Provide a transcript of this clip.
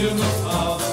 feel no fall.